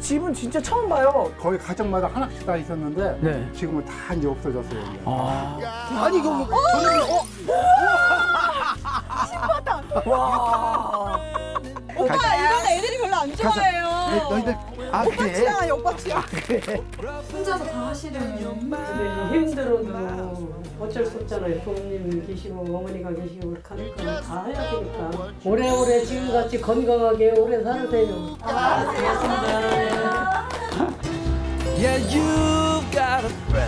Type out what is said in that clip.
집은 진짜 처음 봐요. 거의 가정마다 하나씩 다 있었는데 네. 지금은 다 이제 없어졌어요. 이제. 아. 아니 이거 뭐 와. 오빠 이런 애들이 별로 안 좋아해요. 너희들 아 그래? 오빠치야 오빠치야. 혼자서 다 하시려면 근데 힘들어도 어쩔 수 없잖아요. 부모님 계시고 어머니가 계시고 그렇게 하니까 다 해야 되니까 오래오래 지금같이 건강하게 오래 살으세요. Yeah, you've got a friend in me.